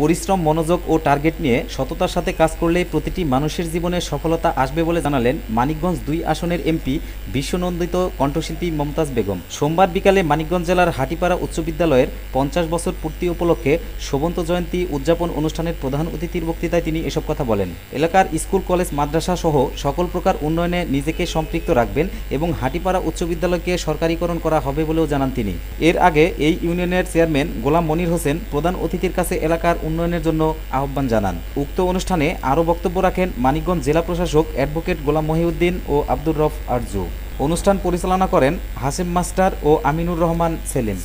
পরিশ্রম, মনোযোগ ও টার্গেট নিয়ে সততার সাথে কাজ করলেই প্রতিটি মানুষের জীবনে সফলতা আসবে বলে জানালেন মানিকগঞ্জ দুই আসনের এমপি বিশ্বনন্দিত কণ্ঠশিল্পী মমতাজ বেগম। সোমবার বিকালে মানিকগঞ্জ জেলার হাটিপাড়া উচ্চ বিদ্যালয়ের পঞ্চাশ বছর পূর্তি উপলক্ষে শোভন্ত জয়ন্তী উদযাপন অনুষ্ঠানের প্রধান অতিথির বক্তৃতায় তিনি এসব কথা বলেন। এলাকার স্কুল, কলেজ, মাদ্রাসা সহ সকল প্রকার উন্নয়নে নিজেকে সম্পৃক্ত রাখবেন এবং হাটিপাড়া উচ্চ বিদ্যালয়কে সরকারিকরণ করা হবে বলেও জানান তিনি। এর আগে এই ইউনিয়নের চেয়ারম্যান গোলাম মনির হোসেন প্রধান অতিথির কাছে এলাকার উন্নয়নের জন্য আহ্বান জানান। উক্ত অনুষ্ঠানে আরও বক্তব্য রাখেন মানিকগঞ্জ জেলা প্রশাসক অ্যাডভোকেট গোলাম মহিউদ্দিন ও আব্দুর রফ আরজু। অনুষ্ঠান পরিচালনা করেন হাসিম মাস্টার ও আমিনুর রহমান সেলিম।